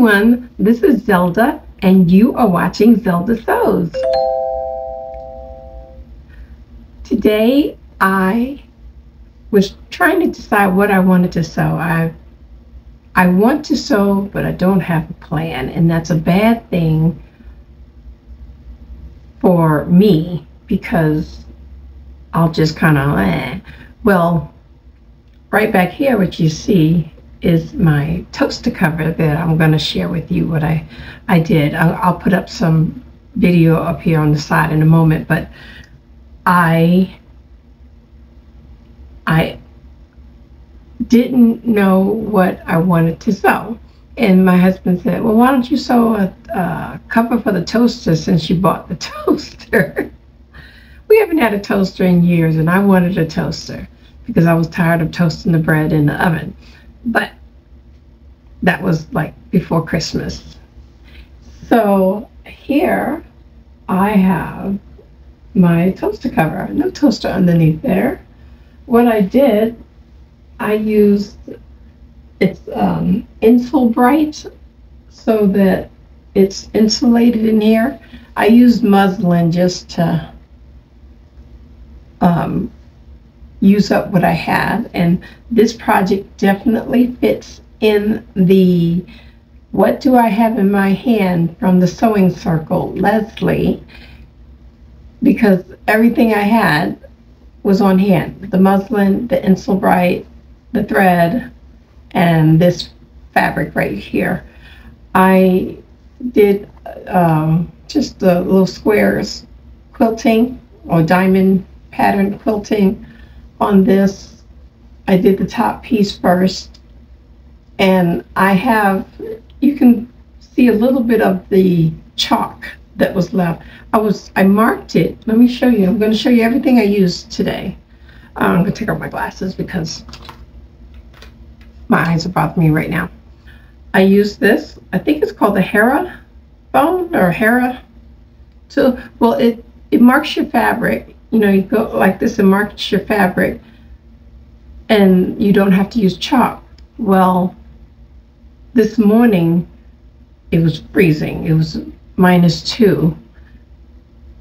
everyone, this is Zelda and you are watching Zelda Sews. Today I was trying to decide what I wanted to sew. I I want to sew but I don't have a plan and that's a bad thing for me because I'll just kind of eh. well right back here what you see is my toaster cover that I'm going to share with you what I, I did. I'll, I'll, put up some video up here on the side in a moment, but I, I didn't know what I wanted to sew. And my husband said, well, why don't you sew a, a cover for the toaster since you bought the toaster? we haven't had a toaster in years, and I wanted a toaster because I was tired of toasting the bread in the oven. But that was like before Christmas. So here I have my toaster cover, no toaster underneath there. What I did, I used it's um, Insul-Brite so that it's insulated in here. I used muslin just to um, use up what I have. And this project definitely fits in the What Do I Have in My Hand from the Sewing Circle, Lesley, because everything I had was on hand. The muslin, the Insul-Brite, the thread, and this fabric right here. I did um, just the little squares quilting or diamond pattern quilting on this. I did the top piece first and I have, you can see a little bit of the chalk that was left. I was, I marked it. Let me show you. I'm going to show you everything I used today. Uh, I'm going to take off my glasses because my eyes are bothering me right now. I used this. I think it's called the Hera bone or Hera So, Well, it, it marks your fabric you know, you go like this and mark your fabric and you don't have to use chalk. Well, this morning it was freezing. It was minus two,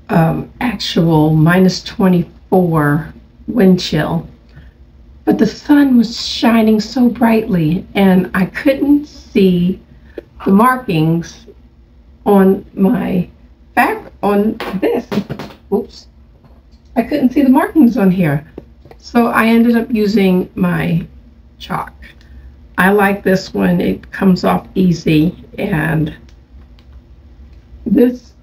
um, actual minus 24 wind chill. But the sun was shining so brightly and I couldn't see the markings on my back on this. Oops. I couldn't see the markings on here. So I ended up using my chalk. I like this one. It comes off easy and this,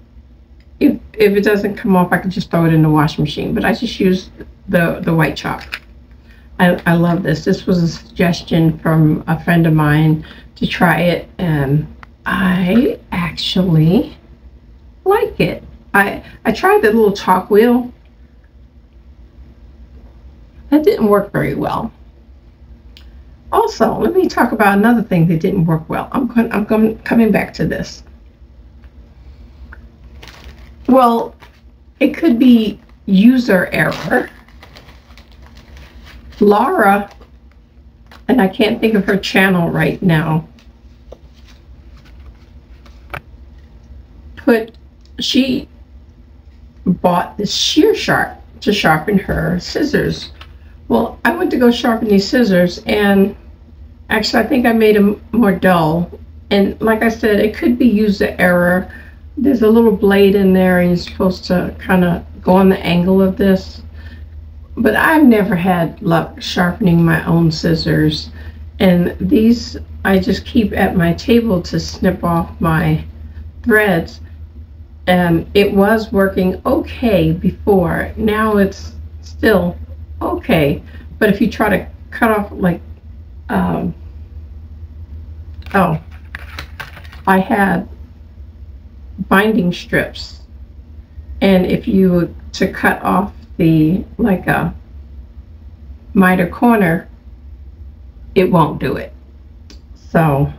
if, if it doesn't come off, I can just throw it in the washing machine. But I just use the, the white chalk. I, I love this. This was a suggestion from a friend of mine to try it and I actually like it. I, I tried the little chalk wheel that didn't work very well. Also, let me talk about another thing that didn't work well. I'm, going, I'm coming back to this. Well, it could be user error. Laura, and I can't think of her channel right now, put, she bought this shear sharp to sharpen her scissors well, I went to go sharpen these scissors and actually I think I made them more dull. And like I said, it could be user error. There's a little blade in there and you're supposed to kind of go on the angle of this. But I've never had luck sharpening my own scissors. And these I just keep at my table to snip off my threads. And it was working okay before. Now it's still okay. But if you try to cut off like, um, oh, I had binding strips. And if you were to cut off the, like a miter corner, it won't do it. So,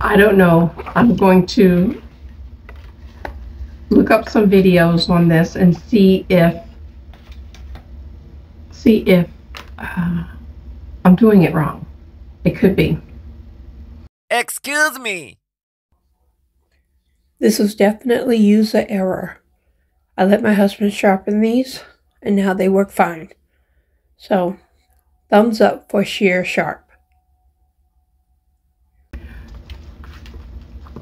I don't know. I'm going to look up some videos on this and see if see if uh, I'm doing it wrong. It could be. Excuse me. This was definitely user error. I let my husband sharpen these, and now they work fine. So, thumbs up for shear sharp.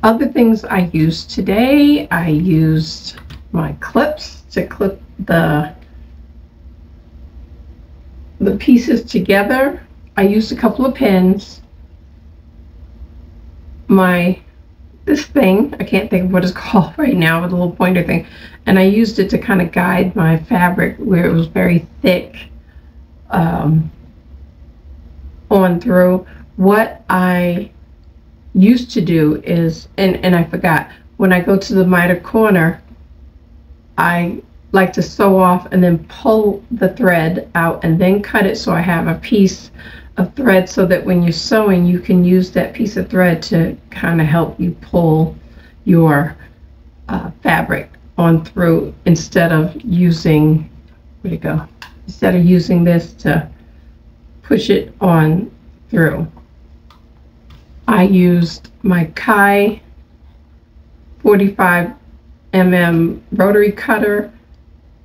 Other things I used today, I used my clips to clip the the pieces together. I used a couple of pins. My this thing, I can't think of what it's called right now, with a little pointer thing, and I used it to kind of guide my fabric where it was very thick um, on through. What I used to do is, and, and I forgot, when I go to the miter corner, I like to sew off and then pull the thread out and then cut it. So I have a piece of thread so that when you're sewing you can use that piece of thread to kind of help you pull your uh, fabric on through instead of using where'd it go? Instead of using this to push it on through. I used my Kai 45 mm rotary cutter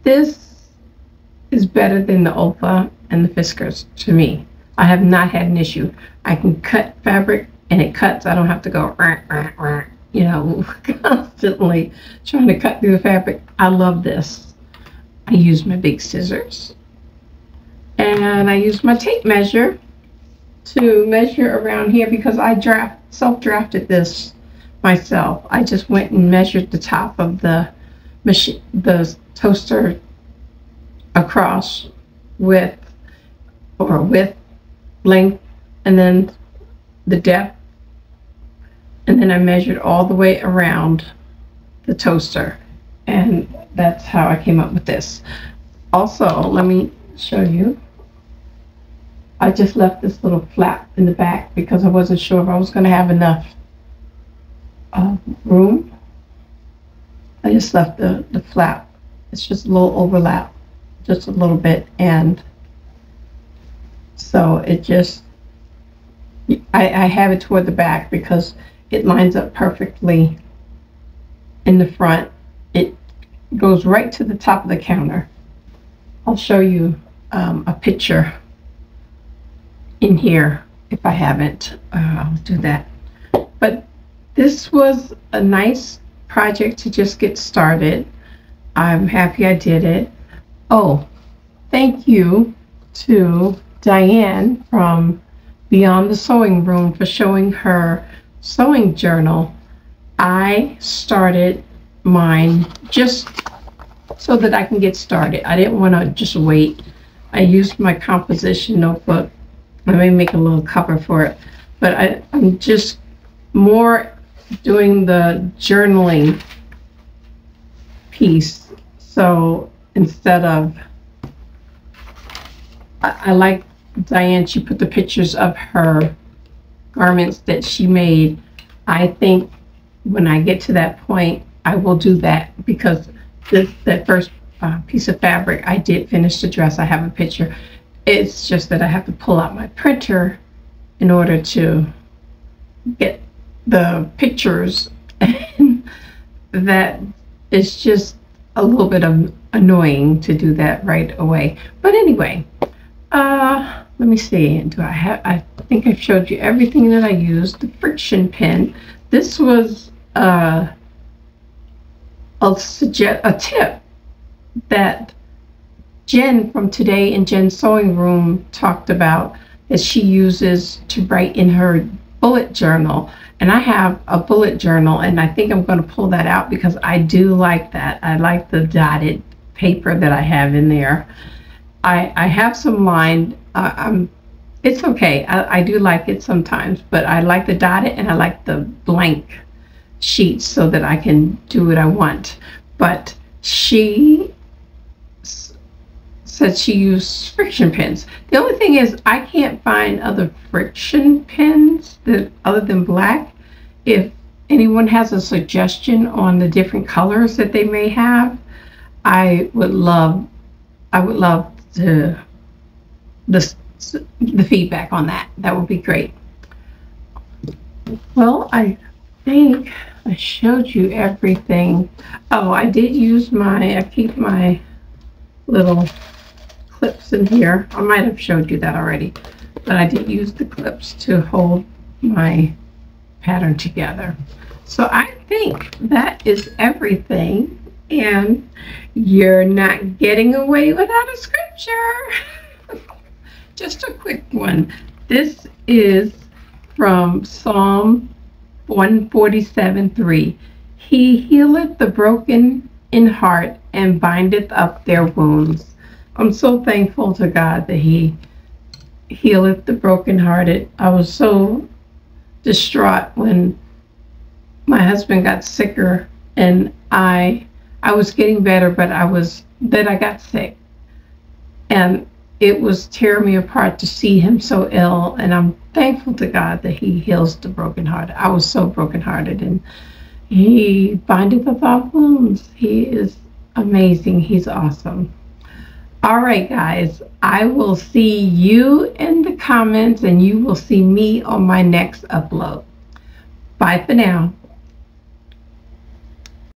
this is better than the Olfa and the Fiskars to me. I have not had an issue. I can cut fabric and it cuts. I don't have to go, rah, rah, rah, you know, constantly trying to cut through the fabric. I love this. I use my big scissors and I use my tape measure to measure around here because I draft self-drafted this myself. I just went and measured the top of the machine, the toaster across width or width, length, and then the depth. And then I measured all the way around the toaster. And that's how I came up with this. Also, let me show you. I just left this little flap in the back because I wasn't sure if I was going to have enough uh, room. I just left the, the flap it's just a little overlap, just a little bit. And so it just, I, I have it toward the back because it lines up perfectly in the front. It goes right to the top of the counter. I'll show you um, a picture in here if I haven't. Uh, I'll do that. But this was a nice project to just get started. I'm happy I did it. Oh, thank you to Dianne from Beyond the Sewing Room for showing her sewing journal. I started mine just so that I can get started. I didn't want to just wait. I used my composition notebook. I may make a little cover for it, but I, I'm just more doing the journaling piece so instead of, I, I like Dianne, she put the pictures of her garments that she made. I think when I get to that point, I will do that because this, that first uh, piece of fabric, I did finish the dress. I have a picture. It's just that I have to pull out my printer in order to get the pictures. that is just a little bit of annoying to do that right away. But anyway, uh, let me see. Do I have? I think I've showed you everything that I used. The friction pen. This was uh, a suggest a tip that Jen from Today in Jen's Sewing Room talked about that she uses to write in her bullet journal. And I have a bullet journal, and I think I'm going to pull that out because I do like that. I like the dotted paper that I have in there. I, I have some lined. Uh, I'm, it's okay. I, I do like it sometimes, but I like the dotted and I like the blank sheets so that I can do what I want. But she said she used friction pens. The only thing is I can't find other friction pens that other than black. If anyone has a suggestion on the different colors that they may have, I would love I would love to the the feedback on that. That would be great. Well, I think I showed you everything. Oh, I did use my, I keep my little clips in here. I might have showed you that already, but I did use the clips to hold my pattern together. So I think that is everything and you're not getting away without a scripture. Just a quick one. This is from Psalm 147 3. He healeth the broken in heart and bindeth up their wounds. I'm so thankful to God that He healeth the brokenhearted. I was so distraught when my husband got sicker and I I was getting better, but I was then I got sick. And it was tearing me apart to see him so ill and I'm thankful to God that he heals the brokenhearted. I was so brokenhearted and he bindeth up our wounds. He is amazing. He's awesome. All right, guys, I will see you in the comments and you will see me on my next upload. Bye for now.